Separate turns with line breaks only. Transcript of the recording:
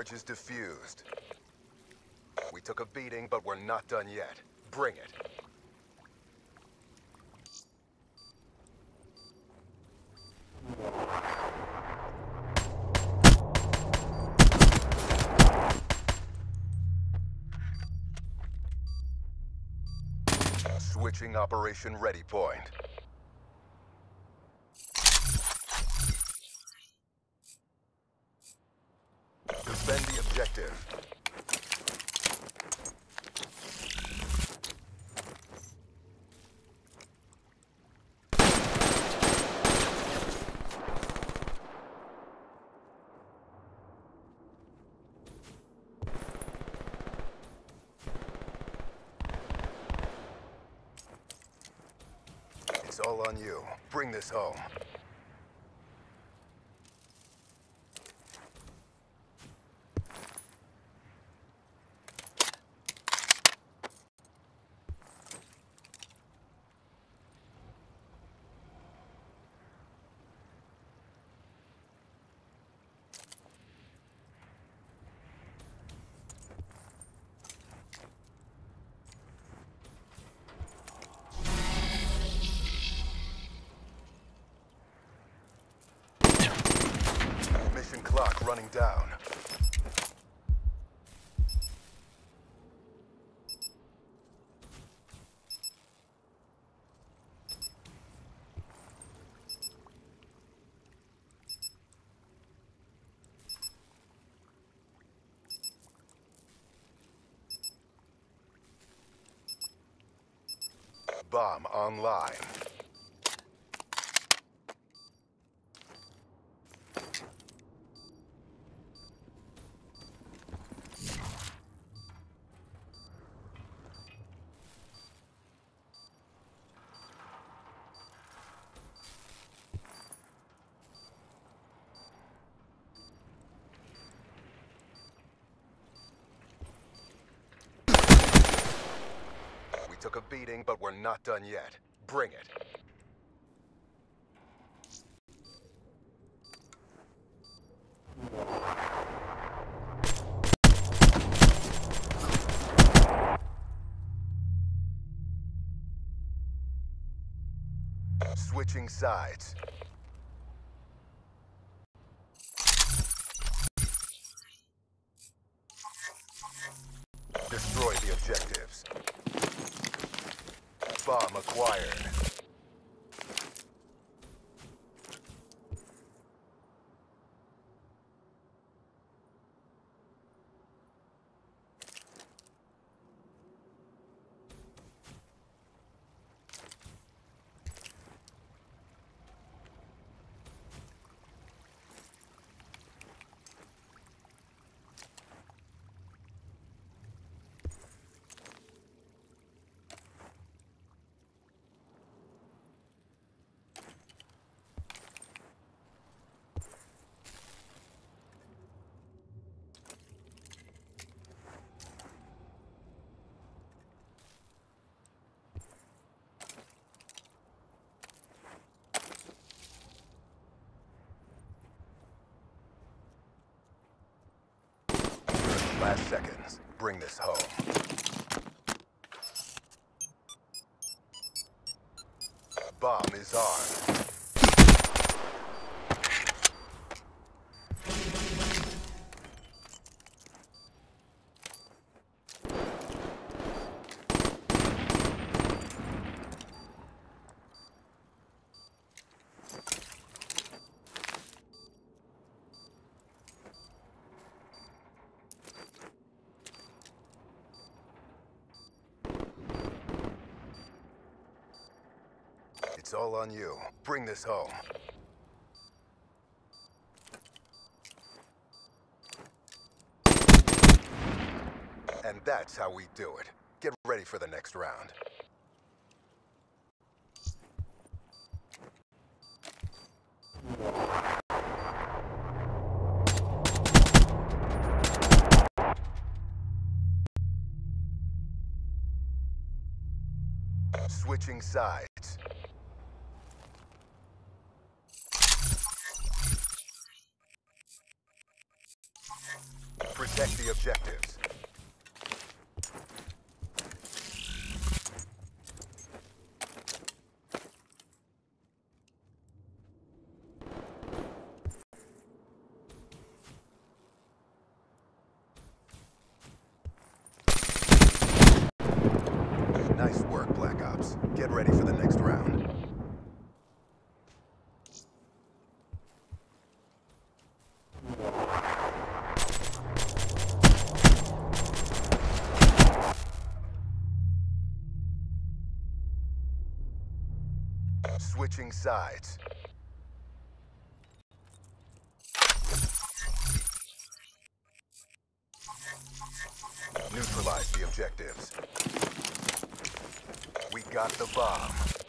Charge is defused. We took a beating, but we're not done yet. Bring it. Switching Operation Ready Point. Defend the objective. It's all on you. Bring this home. Clock running down. Bomb online. Took a beating, but we're not done yet. Bring it. Switching sides. Destroy the objectives. Bomb acquired. Last seconds. Bring this home. Bomb is armed. It's all on you. Bring this home. And that's how we do it. Get ready for the next round. Switching sides. Objectives. Nice work, Black Ops. Get ready for the next Switching sides. Neutralize the objectives. We got the bomb.